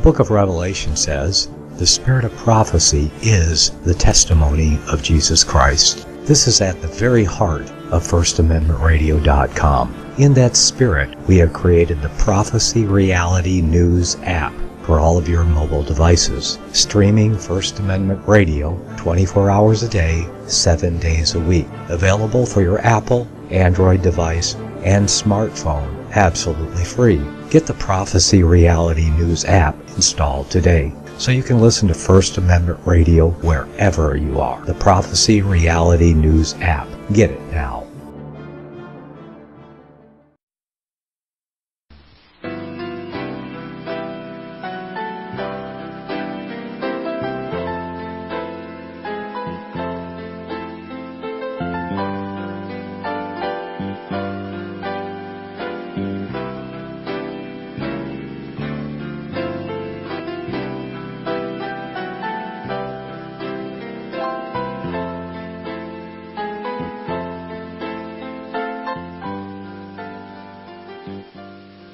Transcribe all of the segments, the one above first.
book of Revelation says, the spirit of prophecy is the testimony of Jesus Christ. This is at the very heart of FirstAmendmentRadio.com. In that spirit, we have created the Prophecy Reality News app for all of your mobile devices, streaming First Amendment Radio 24 hours a day, 7 days a week. Available for your Apple, Android device, and smartphone absolutely free. Get the Prophecy Reality News app installed today so you can listen to First Amendment Radio wherever you are. The Prophecy Reality News app. Get it now.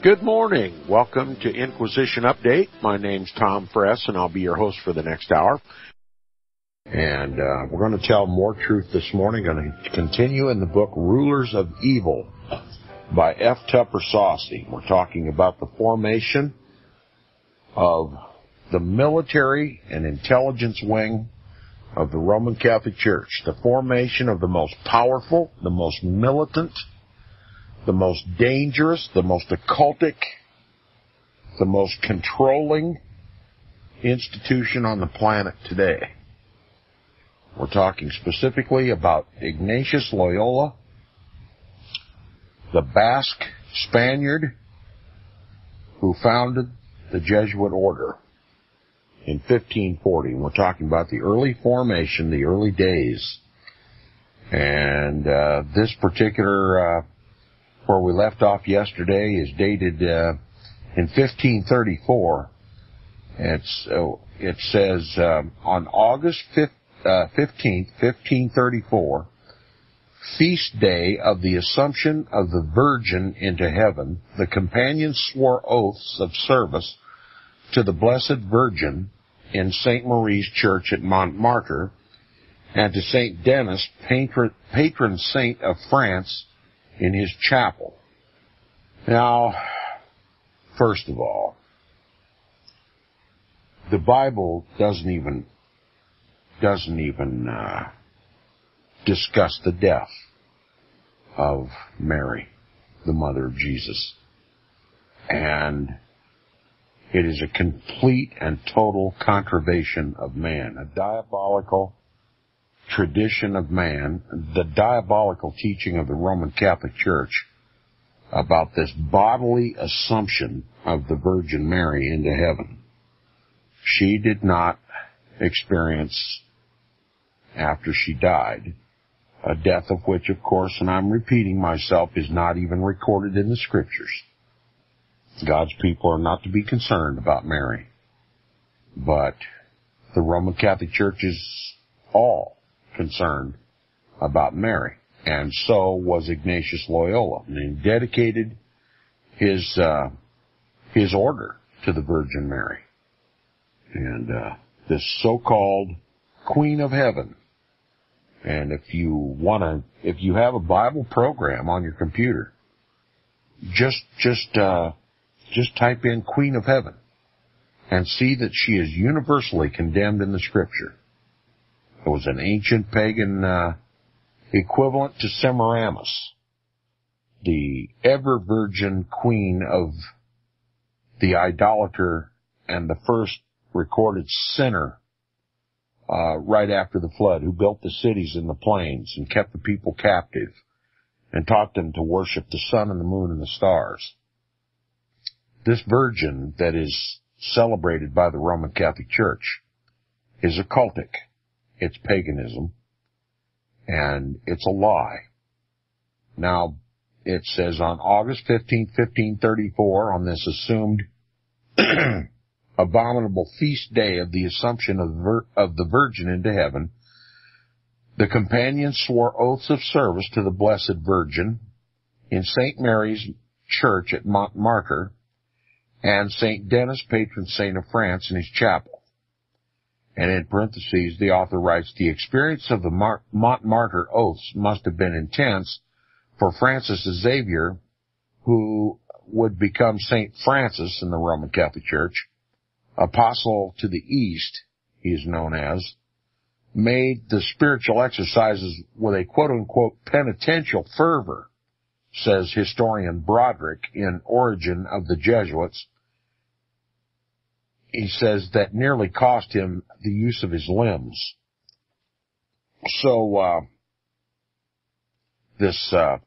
Good morning. Welcome to Inquisition Update. My name's Tom Friess, and I'll be your host for the next hour. And uh, we're going to tell more truth this morning. Going to continue in the book Rulers of Evil by F. Tupper Saussy. We're talking about the formation of the military and intelligence wing of the Roman Catholic Church. The formation of the most powerful, the most militant, the most dangerous, the most occultic, the most controlling institution on the planet today. We're talking specifically about Ignatius Loyola, the Basque Spaniard who founded the Jesuit order in 1540. We're talking about the early formation, the early days. And uh, this particular uh, where we left off yesterday is dated uh, in 1534. It's uh, it says um, on August 5th, uh, 15th, 1534, feast day of the Assumption of the Virgin into heaven, the companions swore oaths of service to the Blessed Virgin in St. Marie's Church at Montmartre, and to St. Denis, patron, patron saint of France, in his chapel. Now, first of all, the Bible doesn't even doesn't even uh, discuss the death of Mary, the mother of Jesus, and it is a complete and total contravention of man, a diabolical tradition of man, the diabolical teaching of the Roman Catholic Church about this bodily assumption of the Virgin Mary into heaven. She did not experience, after she died, a death of which, of course, and I'm repeating myself, is not even recorded in the scriptures. God's people are not to be concerned about Mary. But the Roman Catholic Church is all concerned about Mary. And so was Ignatius Loyola. And he dedicated his, uh, his order to the Virgin Mary. And, uh, this so-called Queen of Heaven. And if you wanna, if you have a Bible program on your computer, just, just, uh, just type in Queen of Heaven and see that she is universally condemned in the scripture. It was an ancient pagan uh, equivalent to Semiramis, the ever virgin queen of the idolater and the first recorded sinner uh, right after the flood, who built the cities in the plains and kept the people captive and taught them to worship the sun and the moon and the stars. This virgin that is celebrated by the Roman Catholic Church is occultic. It's paganism. And it's a lie. Now, it says on August 15, 1534, on this assumed abominable feast day of the Assumption of, Vir- of the Virgin into heaven, the companions swore oaths of service to the Blessed Virgin in St. Mary's Church at Montmartre, and St. Denis, patron saint of France, in his chapel. And in parentheses, the author writes, the experience of the Mar- Montmartre oaths must have been intense for Francis Xavier, who would become St. Francis in the Roman Catholic Church, apostle to the East, he is known as, made the spiritual exercises with a quote unquote penitential fervor, says historian Brodrick in Origin of the Jesuits. He says that nearly cost him the use of his limbs. So, uh, this, uh,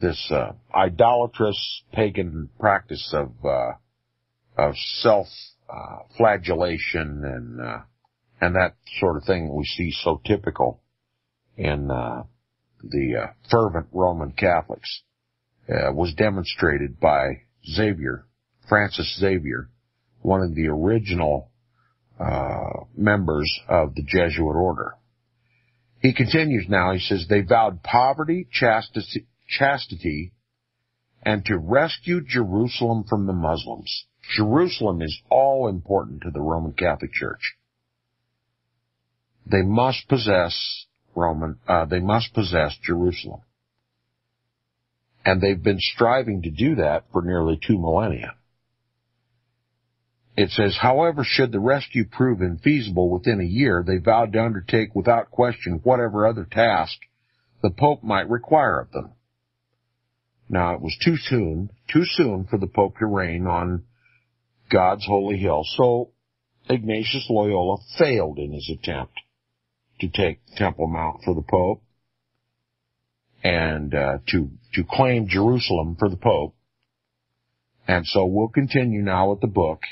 this, uh, idolatrous pagan practice of, uh, of self, uh, flagellation and, uh, and that sort of thing we see so typical in the fervent Roman Catholics was demonstrated by Xavier, Francis Xavier, one of the original uh, members of the Jesuit order. He continues now, he says, they vowed poverty, chastity, chastity, and to rescue Jerusalem from the Muslims. Jerusalem is all important to the Roman Catholic Church. They must possess Roman, uh, they must possess Jerusalem. And they've been striving to do that for nearly two millennia. It says, however, should the rescue prove infeasible within a year, they vowed to undertake without question whatever other task the Pope might require of them. Now it was too soon, too soon for the Pope to reign on God's holy hill, so Ignatius Loyola failed in his attempt to take Temple Mount for the Pope and uh, to to claim Jerusalem for the Pope. And so we'll continue now with the book.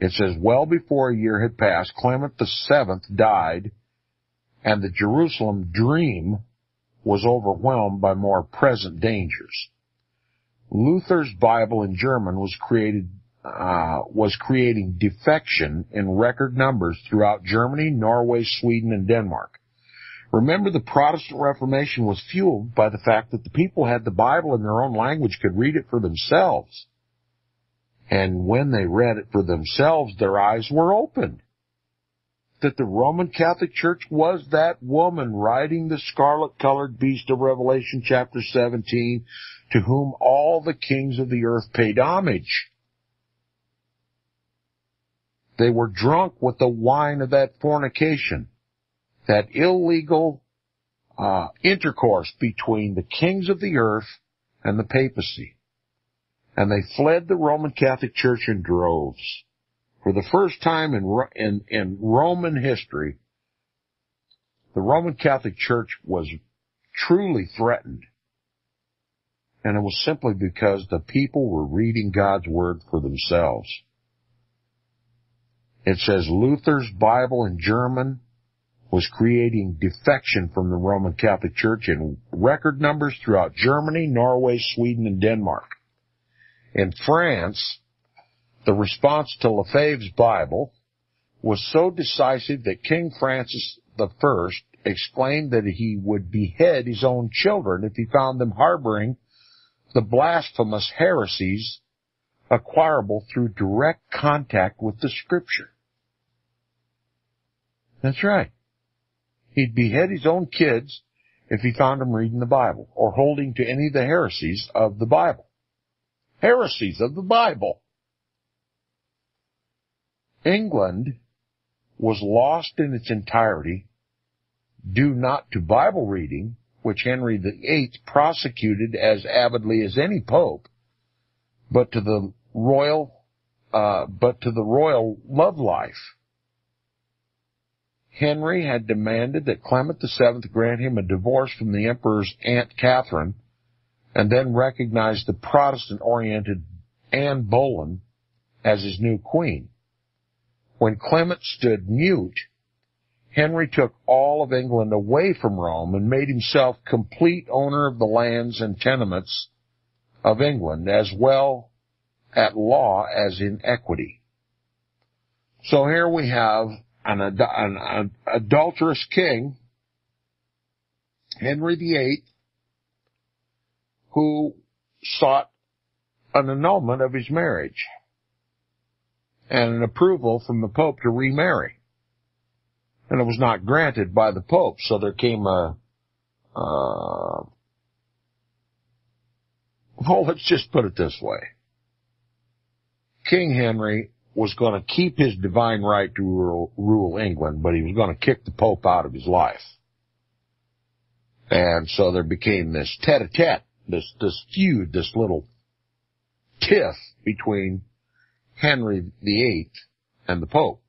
It says, well before a year had passed, Clement the Seventh died, and the Jerusalem dream was overwhelmed by more present dangers. Luther's Bible in German was created uh, was creating defection in record numbers throughout Germany, Norway, Sweden, and Denmark. Remember, the Protestant Reformation was fueled by the fact that the people had the Bible in their own language, could read it for themselves. And when they read it for themselves, their eyes were opened. That the Roman Catholic Church was that woman riding the scarlet colored beast of Revelation chapter 17 to whom all the kings of the earth paid homage. They were drunk with the wine of that fornication, that illegal uh, intercourse between the kings of the earth and the papacy. And they fled the Roman Catholic Church in droves. For the first time in, in, in Roman history, the Roman Catholic Church was truly threatened. And it was simply because the people were reading God's Word for themselves. It says Luther's Bible in German was creating defection from the Roman Catholic Church in record numbers throughout Germany, Norway, Sweden, and Denmark. In France, the response to Lefebvre's Bible was so decisive that King Francis I exclaimed that he would behead his own children if he found them harboring the blasphemous heresies acquirable through direct contact with the scripture. That's right. He'd behead his own kids if he found them reading the Bible or holding to any of the heresies of the Bible. Heresies of the Bible. England was lost in its entirety due not to Bible reading, which Henry VIII prosecuted as avidly as any pope, but to the royal, uh, but to the royal love life. Henry had demanded that Clement VII grant him a divorce from the emperor's aunt Catherine, and then recognized the Protestant-oriented Anne Boleyn as his new queen. When Clement stood mute, Henry took all of England away from Rome and made himself complete owner of the lands and tenements of England as well at law as in equity. So here we have an, an, an adulterous king, Henry VIII, who sought an annulment of his marriage. and an approval from the Pope to remarry. And it was not granted by the Pope, so there came a, uh, well, let's just put it this way. King Henry was going to keep his divine right to rule, rule England, but he was going to kick the Pope out of his life. And so there became this tete-a-tete, this, this feud, this little tiff between Henry VIII and the Pope.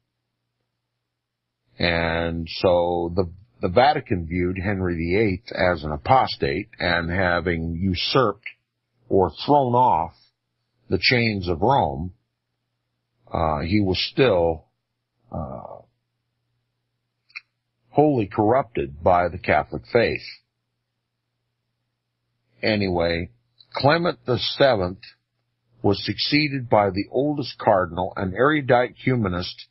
And so the, the Vatican viewed Henry VIII as an apostate and having usurped or thrown off the chains of Rome, uh, he was still uh, wholly corrupted by the Catholic faith. Anyway, Clement the Seventh was succeeded by the oldest cardinal, an erudite humanist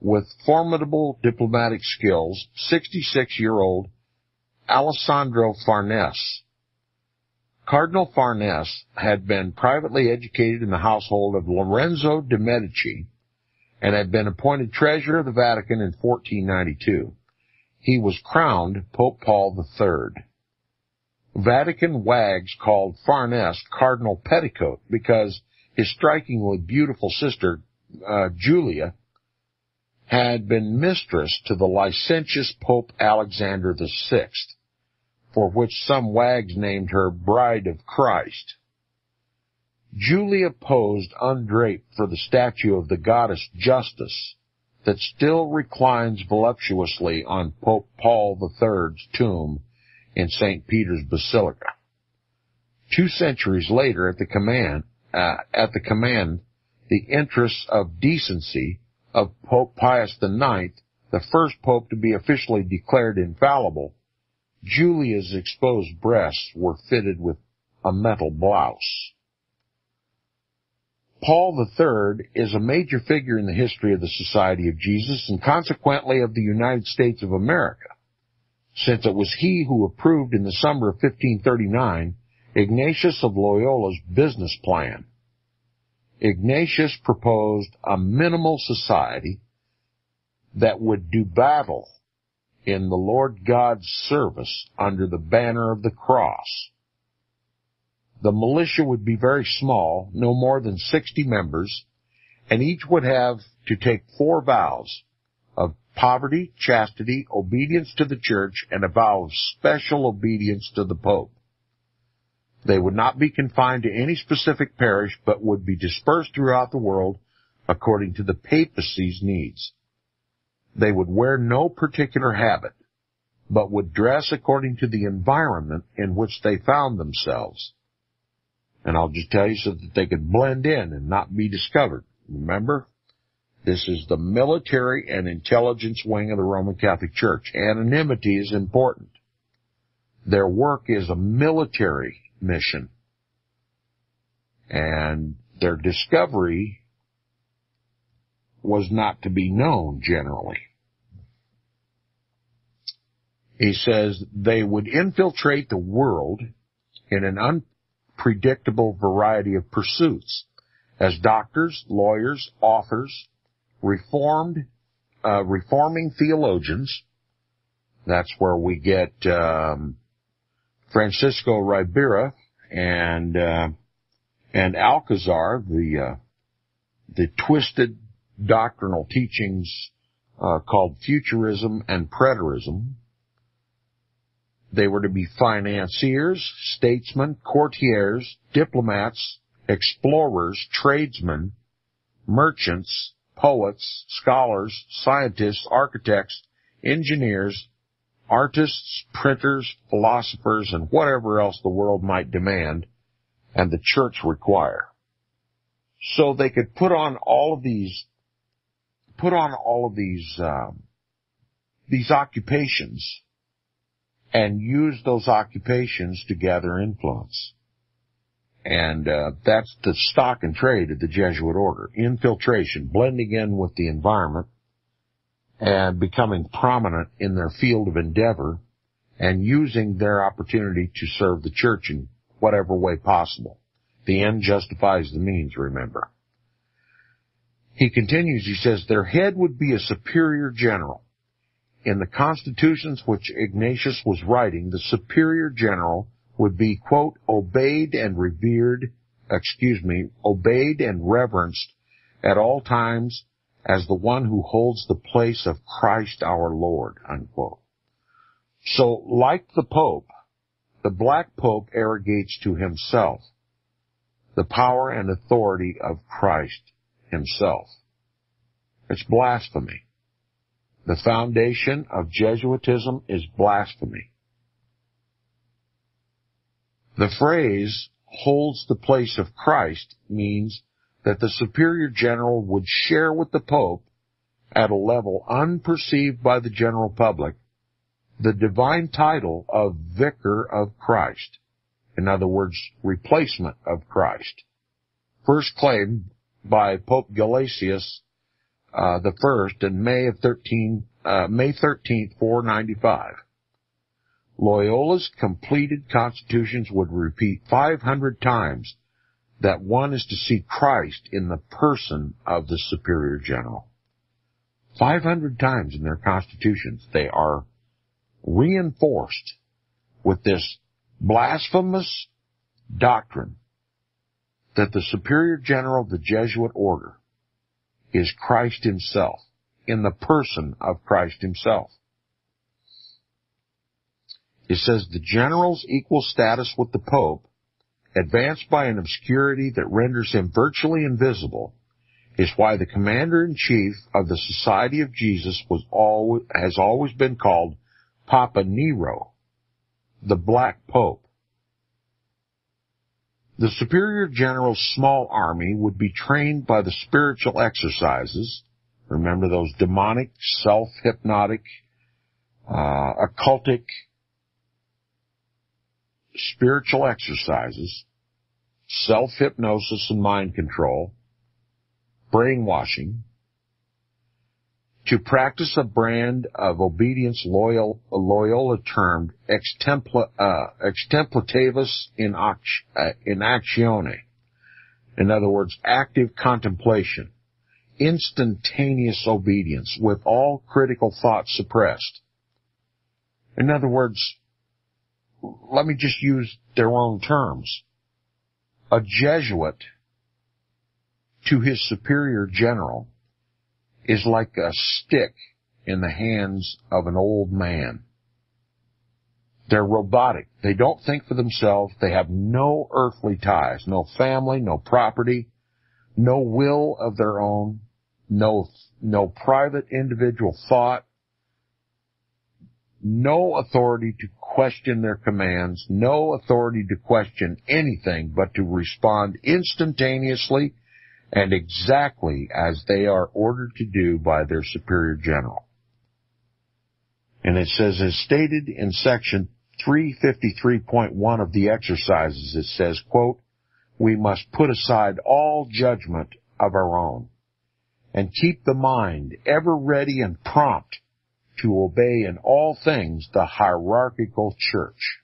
with formidable diplomatic skills, 66-year-old Alessandro Farnese. Cardinal Farnese had been privately educated in the household of Lorenzo de' Medici and had been appointed treasurer of the Vatican in 1492. He was crowned Pope Paul III. Vatican wags called Farnese Cardinal Petticoat because his strikingly beautiful sister, uh, Julia, had been mistress to the licentious Pope Alexander VI for which some wags named her Bride of Christ. Julia posed undraped for the statue of the goddess Justice that still reclines voluptuously on Pope Paul III's tomb in St. Peter's Basilica. Two centuries later, at the command, uh, at the command, the interests of decency of Pope Pius IX, the first pope to be officially declared infallible, Julia's exposed breasts were fitted with a metal blouse. Paul III is a major figure in the history of the Society of Jesus and consequently of the United States of America, since it was he who approved in the summer of 1539 Ignatius of Loyola's business plan. Ignatius proposed a minimal society that would do battle in the Lord God's service under the banner of the cross. The militia would be very small, no more than 60 members, and each would have to take four vows poverty, chastity, obedience to the church, and a vow of special obedience to the Pope. They would not be confined to any specific parish, but would be dispersed throughout the world according to the papacy's needs. They would wear no particular habit, but would dress according to the environment in which they found themselves. And I'll just tell you so that they could blend in and not be discovered. Remember? This is the military and intelligence wing of the Roman Catholic Church. Anonymity is important. Their work is a military mission. And their discovery was not to be known generally. He says they would infiltrate the world in an unpredictable variety of pursuits as doctors, lawyers, authors, reformed, uh, reforming theologians. That's where we get um, Francisco Ribera and uh, and Alcazar, the uh, the twisted doctrinal teachings uh, called futurism and preterism. They were to be financiers, statesmen, courtiers, diplomats, explorers, tradesmen, merchants, poets, scholars, scientists, architects, engineers, artists, printers, philosophers, and whatever else the world might demand and the church require. So they could put on all of these put on all of these um, these occupations and use those occupations to gather influence. And uh, that's the stock and trade of the Jesuit order. Infiltration, blending in with the environment and becoming prominent in their field of endeavor and using their opportunity to serve the church in whatever way possible. The end justifies the means, remember. He continues, he says, their head would be a superior general. In the constitutions which Ignatius was writing, the superior general would be, quote, obeyed and revered, excuse me, obeyed and reverenced at all times as the one who holds the place of Christ our Lord, unquote. So, like the Pope, the Black Pope arrogates to himself the power and authority of Christ himself. It's blasphemy. The foundation of Jesuitism is blasphemy. The phrase holds the place of Christ means that the superior general would share with the Pope at a level unperceived by the general public the divine title of Vicar of Christ. In other words, replacement of Christ. First claimed by Pope Gelasius uh, the first in May of 13, uh, May 13th, 495. Loyola's completed constitutions would repeat 500 times that one is to see Christ in the person of the superior general. 500 times in their constitutions they are reinforced with this blasphemous doctrine that the superior general of the Jesuit order is Christ himself, in the person of Christ himself. It says the general's equal status with the Pope, advanced by an obscurity that renders him virtually invisible, is why the commander-in-chief of the Society of Jesus was always, has always been called Papa Nero, the Black Pope. The superior general's small army would be trained by the spiritual exercises. Remember those demonic, self-hypnotic, uh, occultic, spiritual exercises, self-hypnosis and mind control, brainwashing, to practice a brand of obedience loyal, Loyola termed uh, extemplativus in, uh, in actione. In other words, active contemplation, instantaneous obedience with all critical thoughts suppressed. In other words, let me just use their own terms. A Jesuit to his superior general is like a stick in the hands of an old man. They're robotic. They don't think for themselves. They have no earthly ties, no family, no property, no will of their own, no, no private individual thought, no authority to question their commands, no authority to question anything but to respond instantaneously and exactly as they are ordered to do by their superior general. And it says, as stated in section 353.1 of the exercises, it says, quote, we must put aside all judgment of our own and keep the mind ever ready and prompt to obey in all things the hierarchical church.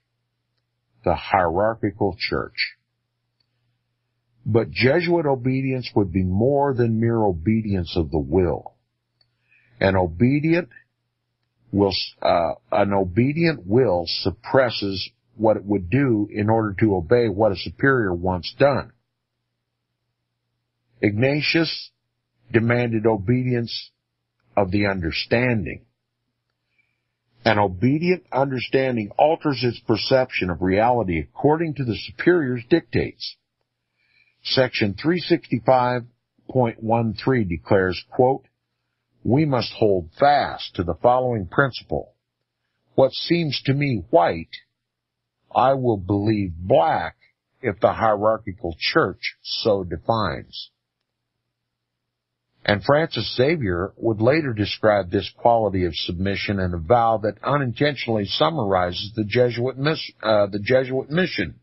The hierarchical church. But Jesuit obedience would be more than mere obedience of the will. An obedient will, uh, an obedient will suppresses what it would do in order to obey what a superior wants done. Ignatius demanded obedience of the understanding. An obedient understanding alters its perception of reality according to the superior's dictates. Section 365.13 declares, quote, we must hold fast to the following principle. What seems to me white, I will believe black if the hierarchical church so defines. And Francis Xavier would later describe this quality of submission in a vow that unintentionally summarizes the Jesuit, uh, the Jesuit mission.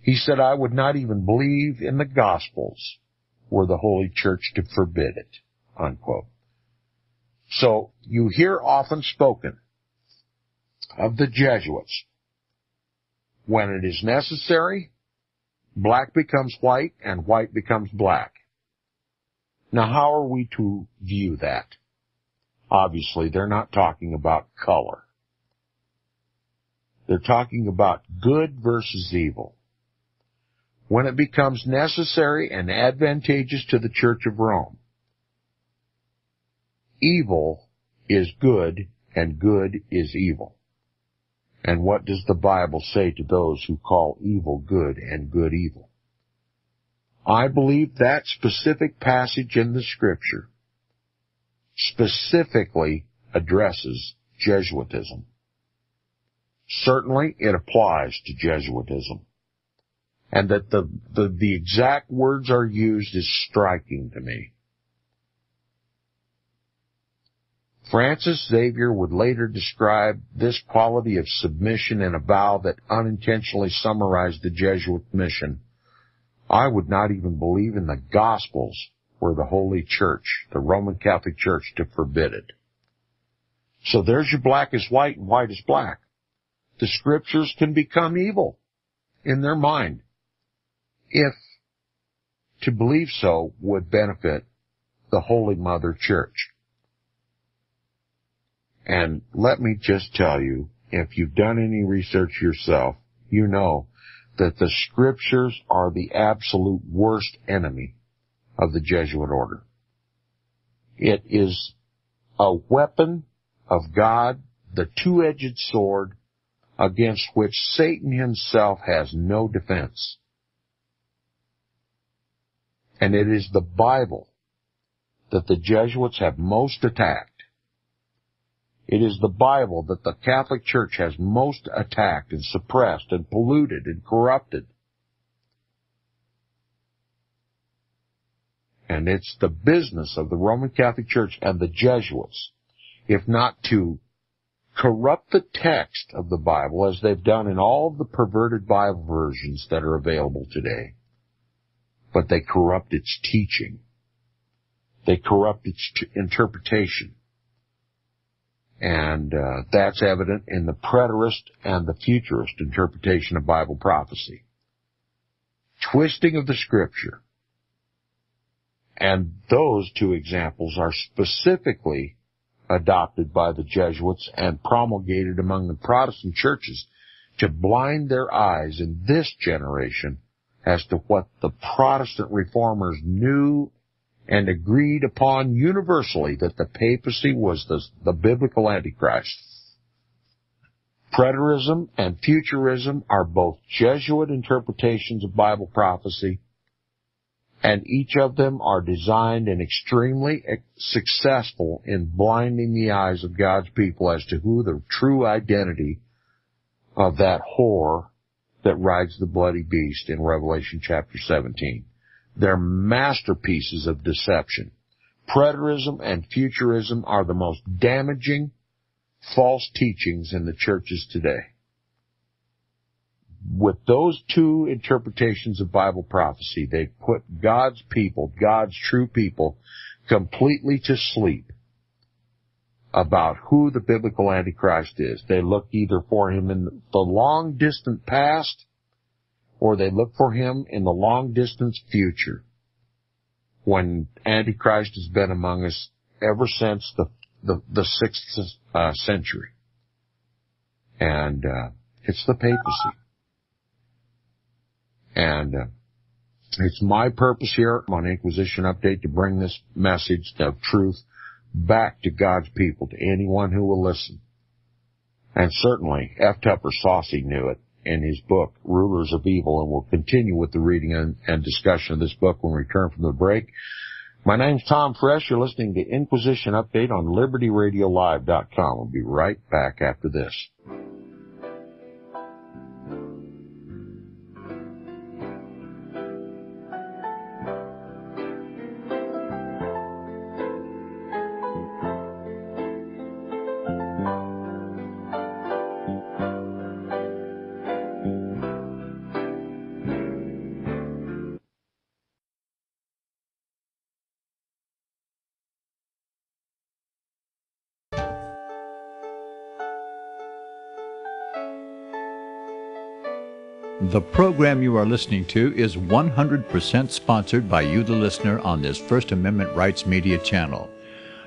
He said, I would not even believe in the Gospels were the Holy Church to forbid it. Unquote. So you hear often spoken of the Jesuits. When it is necessary, black becomes white and white becomes black. Now how are we to view that? Obviously, they're not talking about color. They're talking about good versus evil. When it becomes necessary and advantageous to the Church of Rome, evil is good and good is evil. And what does the Bible say to those who call evil good and good evil? I believe that specific passage in the scripture specifically addresses Jesuitism. Certainly it applies to Jesuitism. And that the, the, the exact words are used is striking to me. Francis Xavier would later describe this quality of submission in a vow that unintentionally summarized the Jesuit mission. I would not even believe in the Gospels were the Holy Church, the Roman Catholic Church, to forbid it. So there's your black is white and white is black. The scriptures can become evil in their mind if to believe so would benefit the Holy Mother Church. And let me just tell you, if you've done any research yourself, you know that the scriptures are the absolute worst enemy of the Jesuit order. It is a weapon of God, the two-edged sword against which Satan himself has no defense. And it is the Bible that the Jesuits have most attacked. It is the Bible that the Catholic Church has most attacked and suppressed and polluted and corrupted. And it's the business of the Roman Catholic Church and the Jesuits, if not to corrupt the text of the Bible as they've done in all the perverted Bible versions that are available today, but they corrupt its teaching. They corrupt its t- interpretation. And uh, that's evident in the preterist and the futurist interpretation of Bible prophecy. Twisting of the scripture. And those two examples are specifically adopted by the Jesuits and promulgated among the Protestant churches to blind their eyes in this generation as to what the Protestant reformers knew and agreed upon universally that the papacy was the, the biblical antichrist. Preterism and futurism are both Jesuit interpretations of Bible prophecy, and each of them are designed and extremely successful in blinding the eyes of God's people as to who the true identity of that whore that rides the bloody beast in Revelation chapter 17. They're masterpieces of deception. Preterism and futurism are the most damaging false teachings in the churches today. With those two interpretations of Bible prophecy, they put God's people, God's true people, completely to sleep about who the biblical Antichrist is. They look either for him in the long distant past or they look for him in the long distance future when Antichrist has been among us ever since the, the, the sixth uh, century. And, uh, it's the papacy. And, uh, it's my purpose here on Inquisition Update to bring this message of truth back to God's people, to anyone who will listen. And certainly, F. Tupper Saussy knew it in his book, Rulers of Evil, and we'll continue with the reading and, and discussion of this book when we return from the break. My name's Tom Friess. You're listening to Inquisition Update on LibertyRadioLive.com. We'll be right back after this. The program you are listening to is 100% sponsored by you, the listener, on this First Amendment Rights Media channel.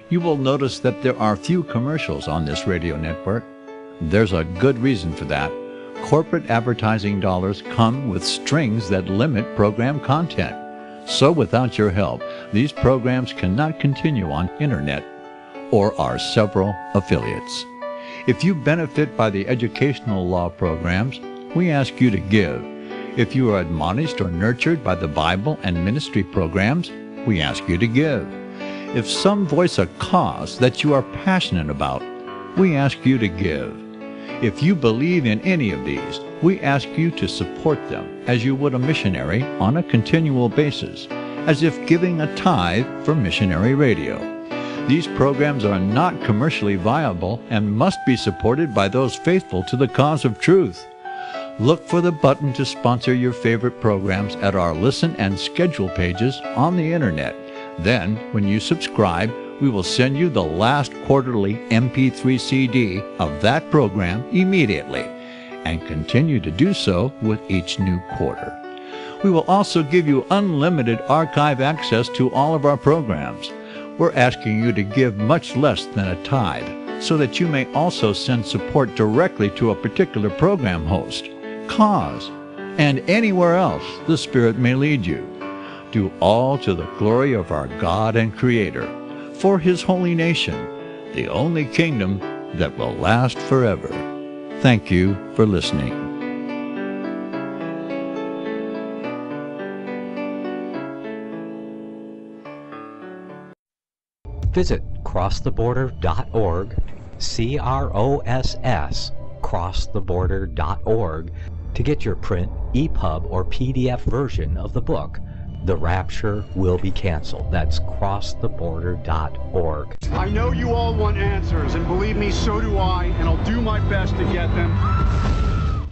You will notice that there are few commercials on this radio network. There's a good reason for that. Corporate advertising dollars come with strings that limit program content. So without your help, these programs cannot continue on internet or our several affiliates. If you benefit by the educational law programs, we ask you to give. If you are admonished or nurtured by the Bible and ministry programs, we ask you to give. If some voice a cause that you are passionate about, we ask you to give. If you believe in any of these, we ask you to support them as you would a missionary on a continual basis, as if giving a tithe for missionary radio. These programs are not commercially viable and must be supported by those faithful to the cause of truth look for the button to sponsor your favorite programs at our listen and schedule pages on the internet. Then, when you subscribe, we will send you the last quarterly MP3 CD of that program immediately and continue to do so with each new quarter. We will also give you unlimited archive access to all of our programs. We're asking you to give much less than a tithe so that you may also send support directly to a particular program host cause, and anywhere else the Spirit may lead you. Do all to the glory of our God and Creator, for His holy nation, the only kingdom that will last forever. Thank you for listening. Visit crosstheborder.org, C R O S S, crosstheborder.org to get your print, EPUB, or PDF version of the book. The Rapture Will Be Canceled. That's crosstheborder.org. I know you all want answers, and believe me, so do I, and I'll do my best to get them.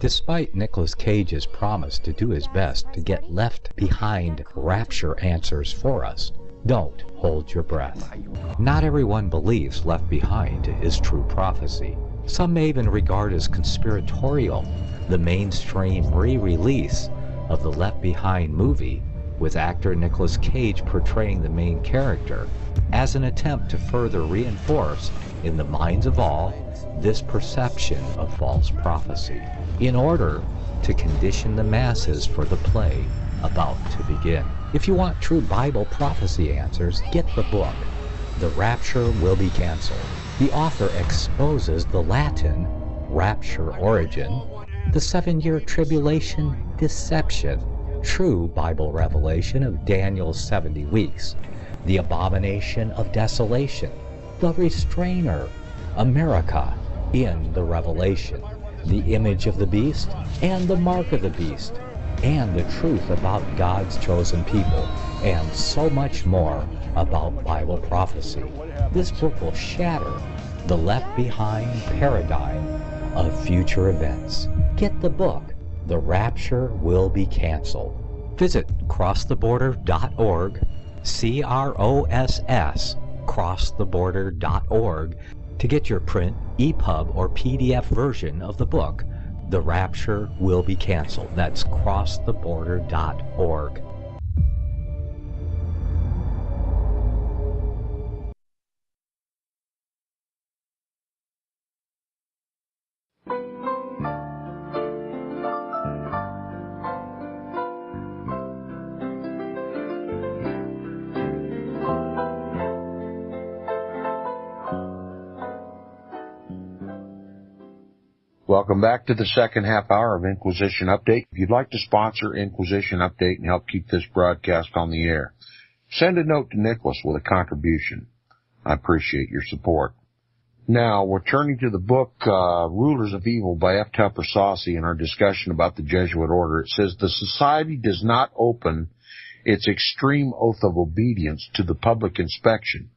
Despite Nicolas Cage's promise to do his best to get left behind rapture answers for us, don't hold your breath. Not everyone believes Left Behind is true prophecy. Some may even regard as conspiratorial the mainstream re-release of the Left Behind movie with actor Nicolas Cage portraying the main character as an attempt to further reinforce in the minds of all this perception of false prophecy in order to condition the masses for the play about to begin. If you want true Bible prophecy answers, get the book, The Rapture Will Be Canceled. The author exposes the Latin rapture origin the seven year tribulation deception, true Bible revelation of Daniel's 70 weeks, the abomination of desolation, the restrainer, America in the revelation, the image of the beast and the mark of the beast, and the truth about God's chosen people, and so much more about Bible prophecy. This book will shatter the left behind paradigm of future events. Get the book, The Rapture Will Be Canceled. Visit crosstheborder.org, C R O S S, crosstheborder.org, to get your print, EPUB, or PDF version of the book, The Rapture Will Be Canceled. That's crosstheborder.org. Welcome back to the second half hour of Inquisition Update. If you'd like to sponsor Inquisition Update and help keep this broadcast on the air, send a note to Nicklas with a contribution. I appreciate your support. Now, we're turning to the book, uh, Rulers of Evil by F. Tupper Saussy in our discussion about the Jesuit order. It says, the society does not open its extreme oath of obedience to the public inspection.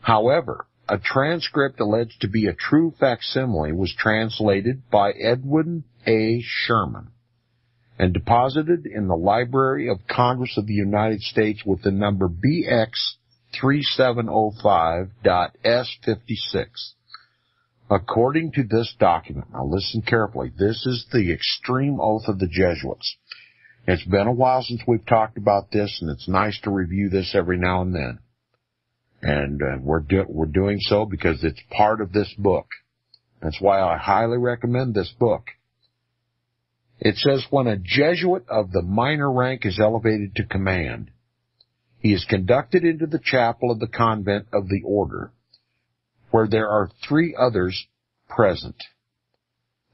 However, a transcript alleged to be a true facsimile was translated by Edwin A. Sherman and deposited in the Library of Congress of the United States with the number BX3705.S56. According to this document, now listen carefully, this is the extreme oath of the Jesuits. It's been a while since we've talked about this, and it's nice to review this every now and then. And uh, we're do- we're doing so because it's part of this book. That's why I highly recommend this book. It says when a Jesuit of the minor rank is elevated to command, he is conducted into the chapel of the convent of the order, where there are three others present.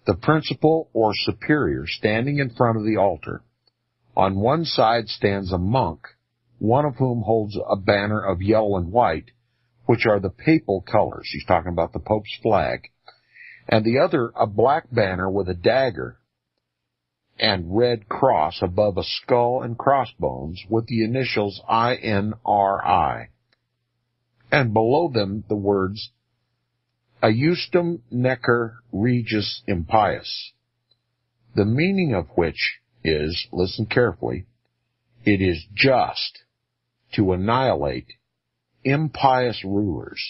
The principal or superior standing in front of the altar on one side stands a monk, one of whom holds a banner of yellow and white, which are the papal colors. He's talking about the Pope's flag. And the other, a black banner with a dagger and red cross above a skull and crossbones with the initials INRI. And below them the words, Ajustum Necker Regis Impius, the meaning of which is, listen carefully, it is just to annihilate impious rulers.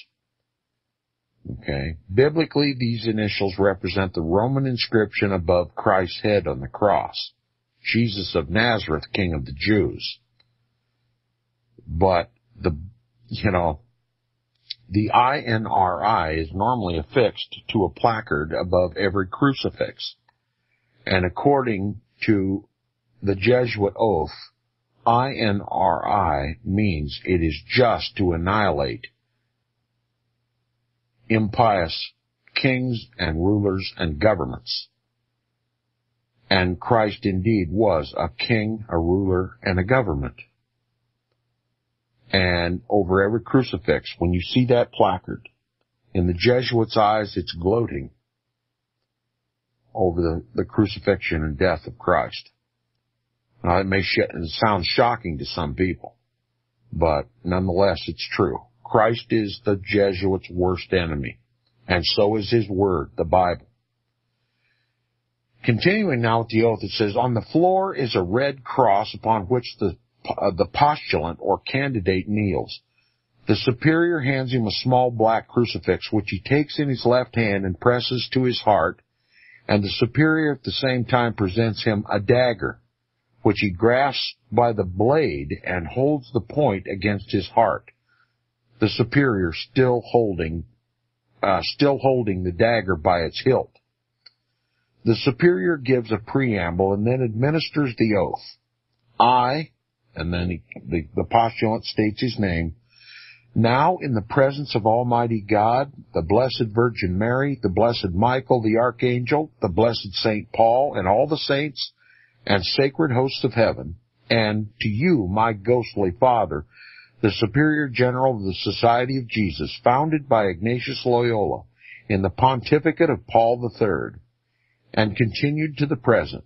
Okay. Biblically, these initials represent the Roman inscription above Christ's head on the cross. Jesus of Nazareth, King of the Jews. But the, you know, the INRI is normally affixed to a placard above every crucifix. And according to the Jesuit oath, INRI means it is just to annihilate impious kings and rulers and governments. And Christ indeed was a king, a ruler, and a government. And over every crucifix, when you see that placard, in the Jesuits' eyes, it's gloating over the, the crucifixion and death of Christ. Now it may sh- sound shocking to some people, but nonetheless it's true. Christ is the Jesuit's worst enemy, and so is his word, the Bible. Continuing now with the oath, it says, on the floor is a red cross upon which the, uh, the postulant or candidate kneels. The superior hands him a small black crucifix, which he takes in his left hand and presses to his heart, and the superior at the same time presents him a dagger, which he grasps by the blade and holds the point against his heart. The superior still holding, uh, still holding the dagger by its hilt. The superior gives a preamble and then administers the oath. I, and then he, the, the postulant states his name, now in the presence of Almighty God, the Blessed Virgin Mary, the Blessed Michael, the Archangel, the Blessed Saint Paul, and all the saints and sacred hosts of heaven, and to you, my ghostly father, the Superior General of the Society of Jesus, founded by Ignatius Loyola in the pontificate of Paul III, and continued to the present,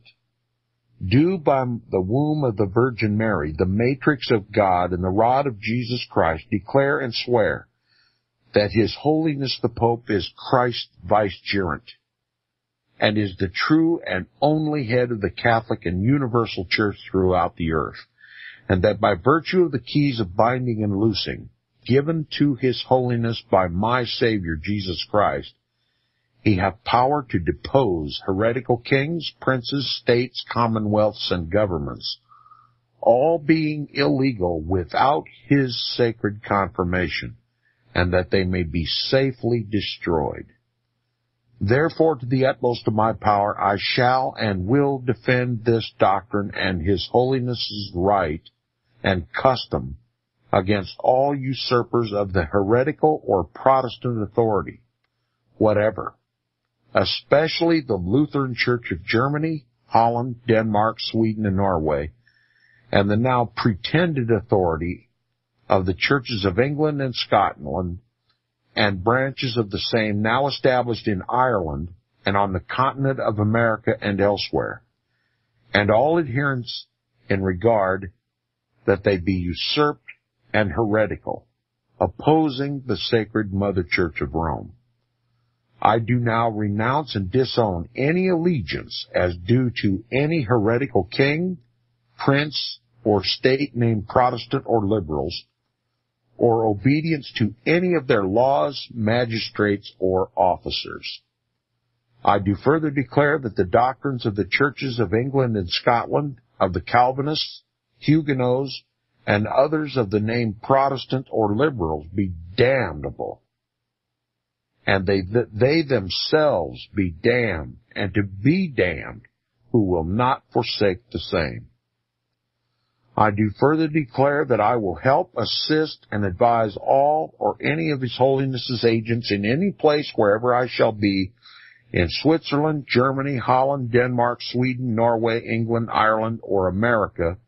do by the womb of the Virgin Mary, the matrix of God and the rod of Jesus Christ, declare and swear that His Holiness the Pope is Christ's vicegerent and is the true and only head of the Catholic and universal church throughout the earth, and that by virtue of the keys of binding and loosing, given to His Holiness by my Savior Jesus Christ, he hath power to depose heretical kings, princes, states, commonwealths, and governments, all being illegal without his sacred confirmation, and that they may be safely destroyed. Therefore, to the utmost of my power, I shall and will defend this doctrine and his holiness's right and custom against all usurpers of the heretical or Protestant authority, whatever especially the Lutheran Church of Germany, Holland, Denmark, Sweden, and Norway, and the now pretended authority of the churches of England and Scotland, and branches of the same now established in Ireland and on the continent of America and elsewhere, and all adherents in regard that they be usurped and heretical, opposing the sacred Mother Church of Rome. I do now renounce and disown any allegiance as due to any heretical king, prince, or state named Protestant or liberals, or obedience to any of their laws, magistrates, or officers. I do further declare that the doctrines of the churches of England and Scotland, of the Calvinists, Huguenots, and others of the name Protestant or liberals be damnable, and they, they themselves be damned, and to be damned, who will not forsake the same. I do further declare that I will help, assist, and advise all or any of His Holiness's agents in any place wherever I shall be in Switzerland, Germany, Holland, Denmark, Sweden, Norway, England, Ireland, or America,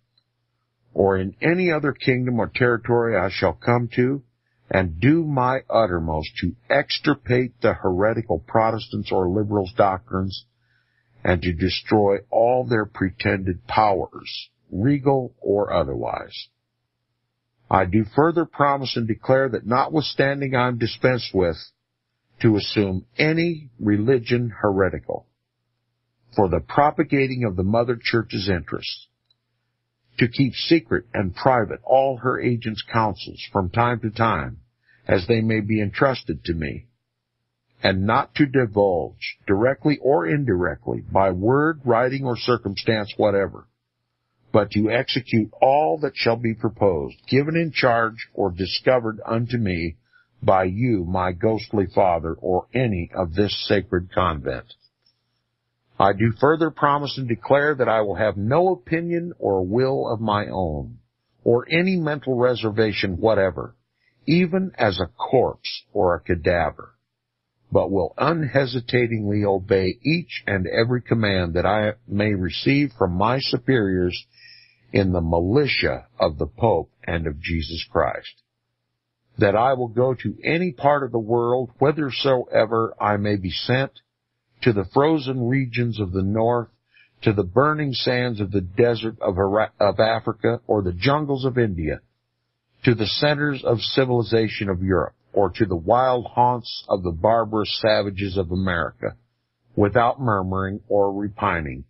or in any other kingdom or territory I shall come to, and do my uttermost to extirpate the heretical Protestants or liberals' doctrines, and to destroy all their pretended powers regal or otherwise. I do further promise and declare that notwithstanding I am dispensed with, to assume any religion heretical for the propagating of the Mother Church's interests, to keep secret and private all her agents' counsels from time to time, as they may be entrusted to me, and not to divulge, directly or indirectly, by word, writing, or circumstance whatever, but to execute all that shall be proposed, given in charge, or discovered unto me by you, my ghostly father, or any of this sacred convent. I do further promise and declare that I will have no opinion or will of my own, or any mental reservation whatever, even as a corpse or a cadaver, but will unhesitatingly obey each and every command that I may receive from my superiors in the militia of the Pope and of Jesus Christ. That I will go to any part of the world, whithersoever I may be sent, to the frozen regions of the north, to the burning sands of the desert of, of Africa, or the jungles of India, to the centers of civilization of Europe, or to the wild haunts of the barbarous savages of America, without murmuring or repining,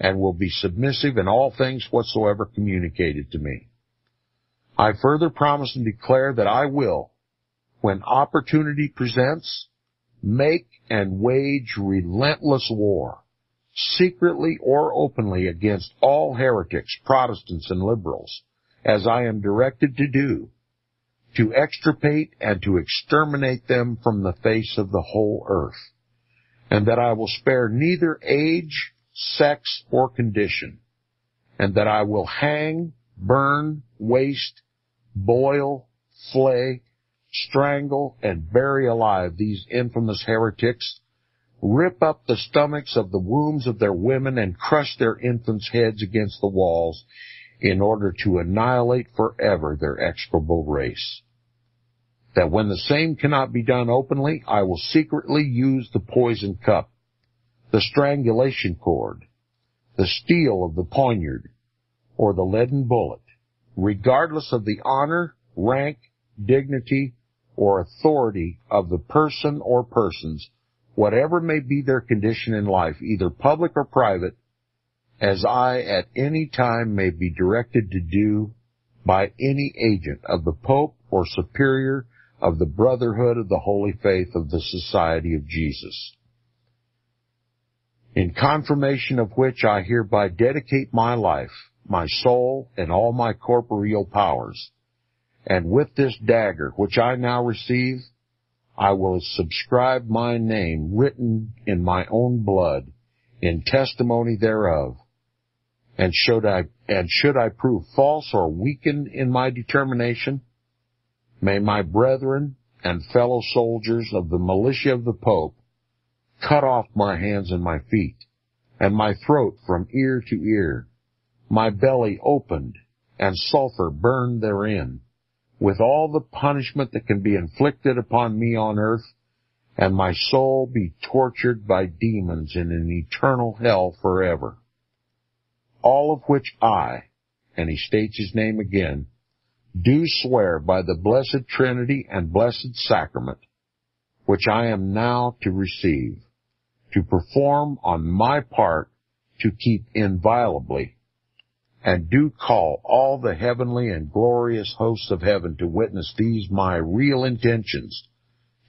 and will be submissive in all things whatsoever communicated to me. I further promise and declare that I will, when opportunity presents, make and wage relentless war, secretly or openly against all heretics, Protestants, and liberals, as I am directed to do, to extirpate and to exterminate them from the face of the whole earth, and that I will spare neither age, sex, or condition, and that I will hang, burn, waste, boil, flay, strangle, and bury alive these infamous heretics, rip up the stomachs of the wombs of their women, and crush their infants' heads against the walls in order to annihilate forever their execrable race. That when the same cannot be done openly, I will secretly use the poison cup the strangulation cord, the steel of the poniard, or the leaden bullet, regardless of the honor, rank, dignity, or authority of the person or persons, whatever may be their condition in life, either public or private, as I at any time may be directed to do by any agent of the Pope or Superior of the Brotherhood of the Holy Faith of the Society of Jesus in confirmation of which I hereby dedicate my life, my soul, and all my corporeal powers. And with this dagger which I now receive, I will subscribe my name written in my own blood in testimony thereof. And should I, and should I prove false or weakened in my determination, may my brethren and fellow soldiers of the militia of the Pope cut off my hands and my feet, and my throat from ear to ear, my belly opened, and sulphur burned therein, with all the punishment that can be inflicted upon me on earth, and my soul be tortured by demons in an eternal hell forever. All of which I, and he states his name again, do swear by the blessed Trinity and blessed sacrament, which I am now to receive to perform on my part to keep inviolably and do call all the heavenly and glorious hosts of heaven to witness these my real intentions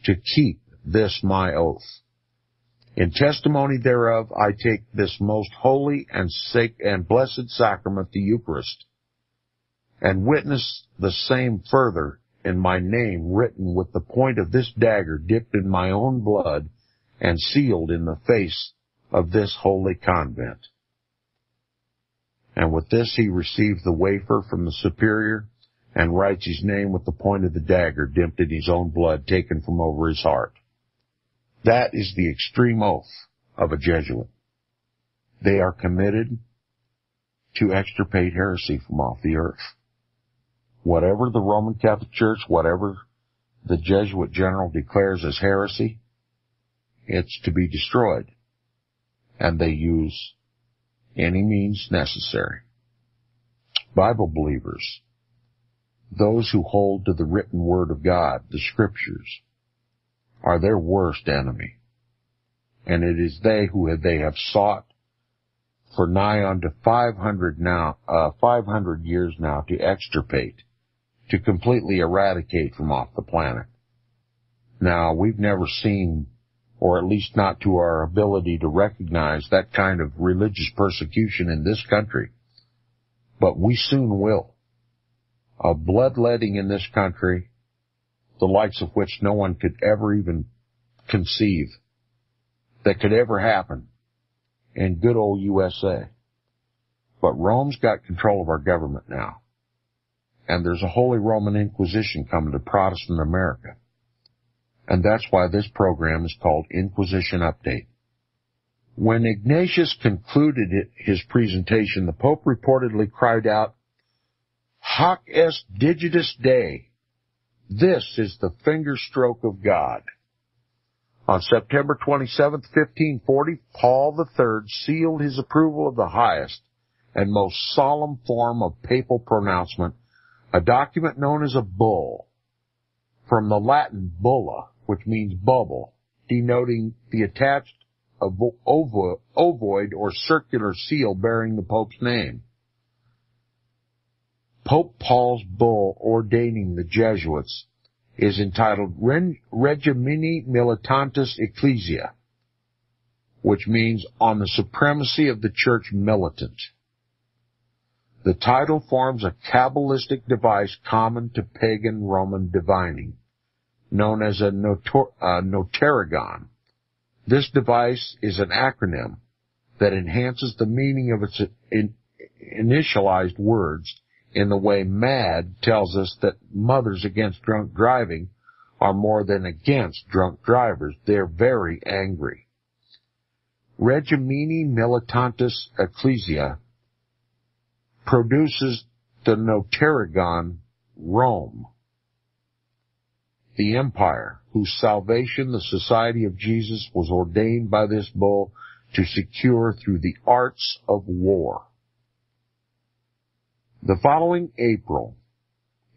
to keep this my oath. In testimony thereof, I take this most holy and sac- and blessed sacrament, the Eucharist, and witness the same further in my name written with the point of this dagger dipped in my own blood and sealed in the face of this holy convent. And with this he received the wafer from the superior and writes his name with the point of the dagger dipped in his own blood taken from over his heart. That is the extreme oath of a Jesuit. They are committed to extirpate heresy from off the earth. Whatever the Roman Catholic Church, whatever the Jesuit general declares as heresy, it's to be destroyed. And they use any means necessary. Bible believers, those who hold to the written word of God, the scriptures, are their worst enemy. And it is they who they have sought for nigh unto 500 now, uh, 500 years now to extirpate, to completely eradicate from off the planet. Now, we've never seen, or at least not to our ability to recognize that kind of religious persecution in this country. But we soon will. A bloodletting in this country the likes of which no one could ever even conceive that could ever happen in good old USA. But Rome's got control of our government now. And there's a Holy Roman Inquisition coming to Protestant America. And that's why this program is called Inquisition Update. When Ignatius concluded his presentation, the Pope reportedly cried out, Hoc est digitus Dei, this is the finger stroke of God. On September 27, 1540, Paul III sealed his approval of the highest and most solemn form of papal pronouncement, a document known as a bull, from the Latin bulla, which means bubble, denoting the attached ovoid or circular seal bearing the Pope's name. Pope Paul's bull ordaining the Jesuits is entitled Regimini Militantis Ecclesia, which means on the supremacy of the church militant. The title forms a Kabbalistic device common to pagan Roman divining, known as a notor- uh, notarikon. This device is an acronym that enhances the meaning of its in- initialized words in the way MAD tells us that mothers against drunk driving are more than against drunk drivers. They're very angry. Regimini Militantis Ecclesia produces the Notarikon Rome, the empire whose salvation the Society of Jesus was ordained by this bull to secure through the arts of war. The following April,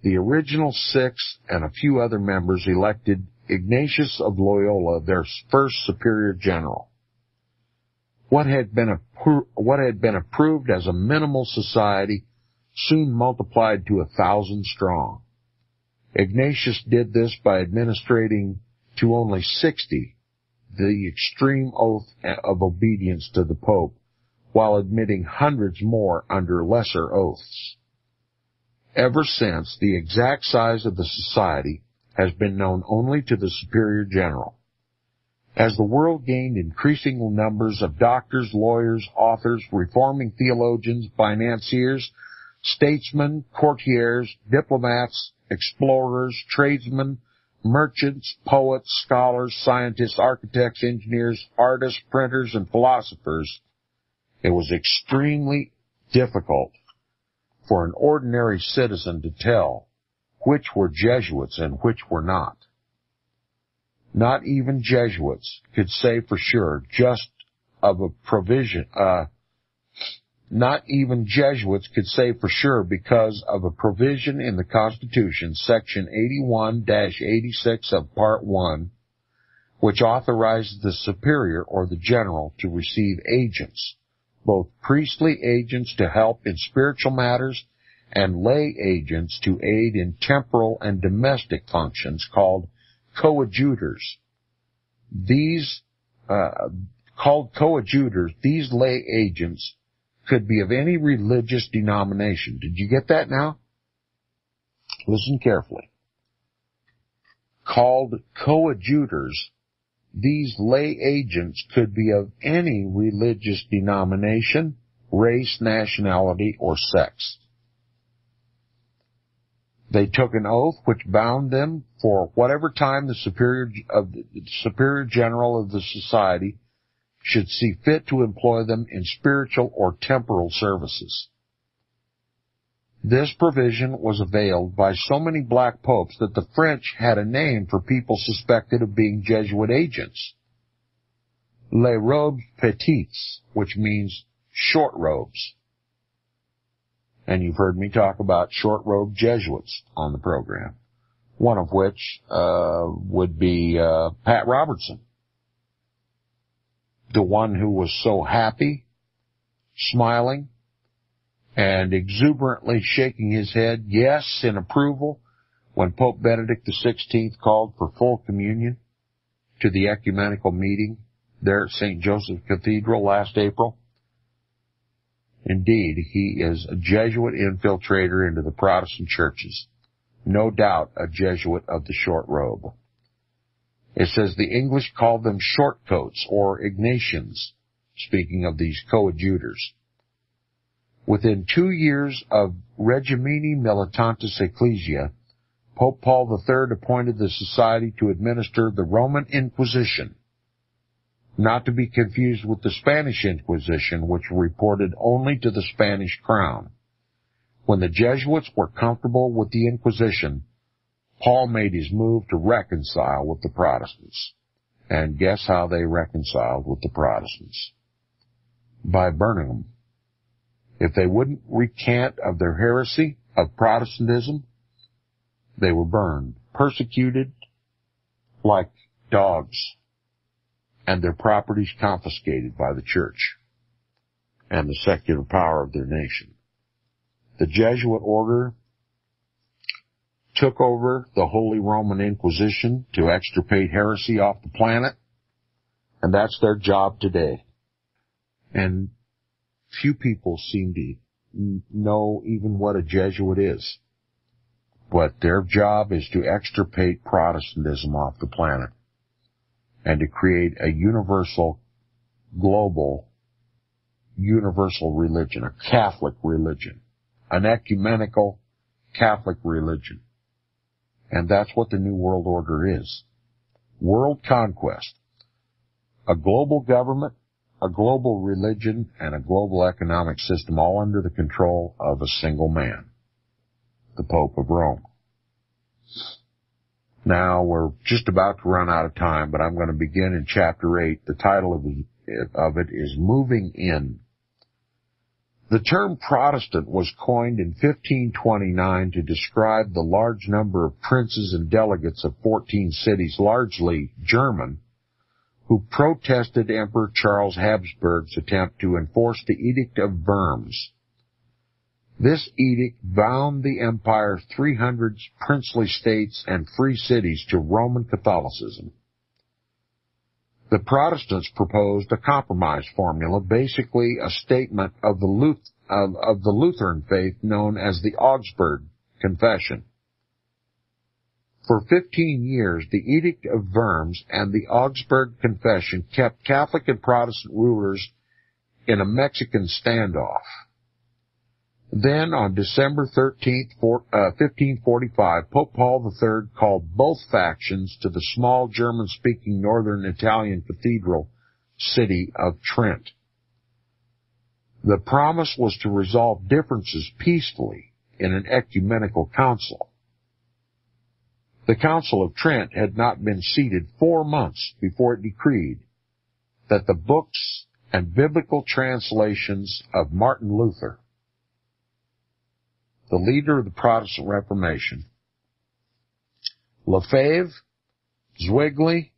the original six and a few other members elected Ignatius of Loyola their first superior general. What had been, appro- what had been approved as a minimal society soon multiplied to a thousand strong. Ignatius did this by administrating to only sixty the extreme oath of obedience to the Pope while admitting hundreds more under lesser oaths. Ever since, the exact size of the society has been known only to the superior general. As the world gained increasing numbers of doctors, lawyers, authors, reforming theologians, financiers, statesmen, courtiers, diplomats, explorers, tradesmen, merchants, poets, scholars, scientists, architects, engineers, artists, printers, and philosophers, it was extremely difficult for an ordinary citizen to tell which were Jesuits and which were not. Not even Jesuits could say for sure just of a provision, uh, not even Jesuits could say for sure because of a provision in the Constitution, section 81-86 of part 1, which authorizes the superior or the general to receive agents both priestly agents to help in spiritual matters and lay agents to aid in temporal and domestic functions called coadjutors. These, uh, called coadjutors, these lay agents could be of any religious denomination. Did you get that now? Listen carefully. Called coadjutors, these lay agents could be of any religious denomination, race, nationality, or sex. They took an oath which bound them for whatever time the superior of the superior general of the society should see fit to employ them in spiritual or temporal services. This provision was availed by so many black popes that the French had a name for people suspected of being Jesuit agents. Les robes petites, which means short robes. And you've heard me talk about short robe Jesuits on the program. One of which uh, would be uh, Pat Robertson, the one who was so happy, smiling, and exuberantly shaking his head, yes, in approval, when Pope Benedict XVI called for full communion to the ecumenical meeting there at St. Joseph Cathedral last April. Indeed, he is a Jesuit infiltrator into the Protestant churches. No doubt a Jesuit of the short robe. It says the English called them short coats or Ignatians, speaking of these coadjutors. Within two years of Regimini Militantis Ecclesia, Pope Paul III appointed the society to administer the Roman Inquisition, not to be confused with the Spanish Inquisition, which reported only to the Spanish crown. When the Jesuits were comfortable with the Inquisition, Paul made his move to reconcile with the Protestants. And guess how they reconciled with the Protestants? By burning them. If they wouldn't recant of their heresy of Protestantism, they were burned, persecuted like dogs, and their properties confiscated by the church and the secular power of their nation. The Jesuit order took over the Holy Roman Inquisition to extirpate heresy off the planet, and that's their job today. And few people seem to know even what a Jesuit is. But their job is to extirpate Protestantism off the planet and to create a universal, global, universal religion, a Catholic religion, an ecumenical Catholic religion. And that's what the New World Order is. World conquest. A global government a global religion, and a global economic system all under the control of a single man, the Pope of Rome. Now we're just about to run out of time, but I'm going to begin in chapter 8. The title of it is Moving In. The term Protestant was coined in 1529 to describe the large number of princes and delegates of 14 cities, largely German, who protested Emperor Charles Habsburg's attempt to enforce the Edict of Worms. This edict bound the empire's 300 princely states and free cities to Roman Catholicism. The Protestants proposed a compromise formula, basically a statement of the, Luth- of, of the Lutheran faith known as the Augsburg Confession. For 15 years, the Edict of Worms and the Augsburg Confession kept Catholic and Protestant rulers in a Mexican standoff. Then on December 13, 1545, uh, Pope Paul III called both factions to the small German-speaking northern Italian cathedral city of Trent. The promise was to resolve differences peacefully in an ecumenical council. The Council of Trent had not been seated four months before it decreed that the books and biblical translations of Martin Luther, the leader of the Protestant Reformation, Lefebvre, Zwingli,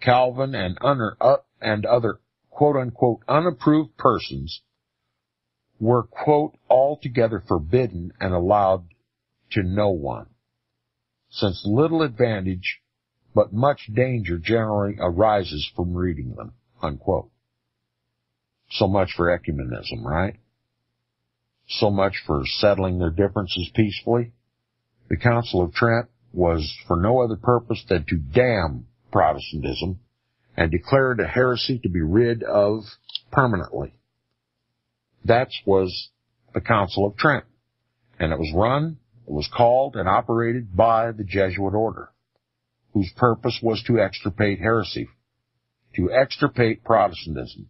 Calvin, and, uh, and other quote unquote unapproved persons were, quote, altogether forbidden and allowed to no one, since little advantage but much danger generally arises from reading them, unquote. So much for ecumenism, right? So much for settling their differences peacefully. The Council of Trent was for no other purpose than to damn Protestantism and declare it a heresy to be rid of permanently. That was the Council of Trent. And it was run, it was called and operated by the Jesuit order, whose purpose was to extirpate heresy, to extirpate Protestantism.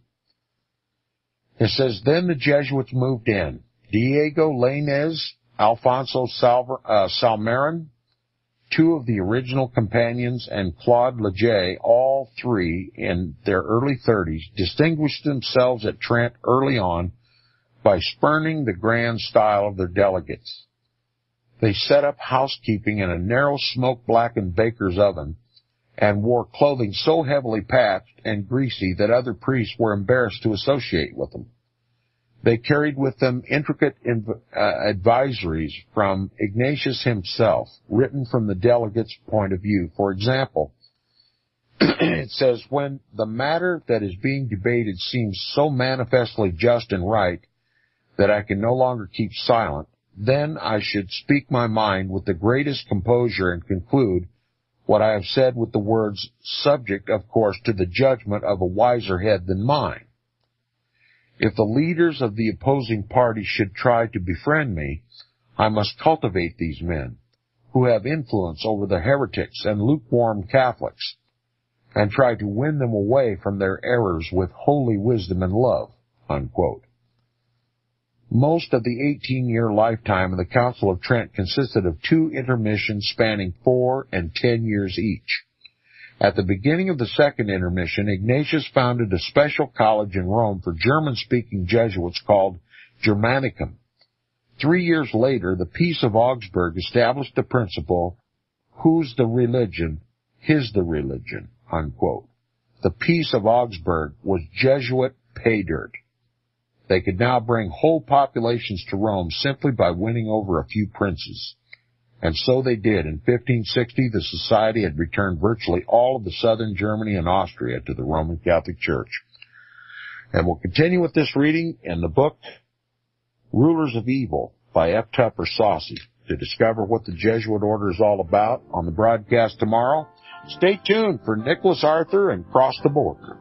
It says, then the Jesuits moved in. Diego Lainez, Alfonso Salver, uh, Salmeron, two of the original companions, and Claude Le Jay, all three in their early 30s, distinguished themselves at Trent early on by spurning the grand style of their delegates. They set up housekeeping in a narrow smoke blackened baker's oven and wore clothing so heavily patched and greasy that other priests were embarrassed to associate with them. They carried with them intricate inv- uh, advisories from Ignatius himself, written from the delegate's point of view. For example, it says, when the matter that is being debated seems so manifestly just and right that I can no longer keep silent, then I should speak my mind with the greatest composure and conclude what I have said with the words, subject, of course, to the judgment of a wiser head than mine. If the leaders of the opposing party should try to befriend me, I must cultivate these men, who have influence over the heretics and lukewarm Catholics, and try to win them away from their errors with holy wisdom and love. Unquote. Most of the 18-year lifetime of the Council of Trent consisted of two intermissions spanning four and ten years each. At the beginning of the second intermission, Ignatius founded a special college in Rome for German-speaking Jesuits called Germanicum. Three years later, the Peace of Augsburg established the principle, who's the religion, his the religion, unquote. The Peace of Augsburg was Jesuit pay dirt. They could now bring whole populations to Rome simply by winning over a few princes. And so they did. In 1560, the society had returned virtually all of the southern Germany and Austria to the Roman Catholic Church. And we'll continue with this reading in the book Rulers of Evil by F. Tupper Saussy to discover what the Jesuit order is all about on the broadcast tomorrow. Stay tuned for Nicklas Arthur and Cross the Border.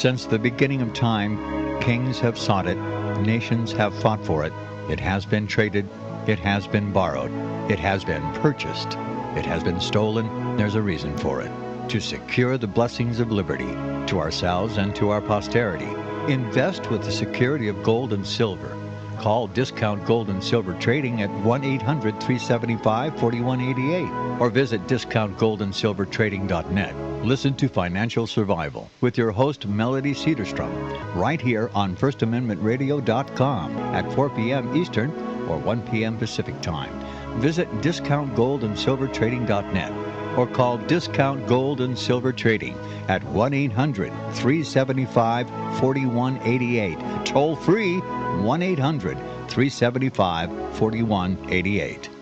Since the beginning of time, kings have sought it, nations have fought for it. It has been traded, it has been borrowed, it has been purchased, it has been stolen. There's a reason for it. To secure the blessings of liberty to ourselves and to our posterity, invest with the security of gold and silver. Call Discount Gold and Silver Trading at 1 800 375 4188 or visit discountgoldandsilvertrading.net. Listen to Financial Survival with your host, Melody Cedarstrom, right here on FirstAmendmentRadio.com at 4 p.m. Eastern or 1 p.m. Pacific Time. Visit DiscountGoldandSilverTrading.net or call Discount Gold and Silver Trading at 1 800 375 4188. Toll free 1 800 375 4188.